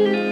you.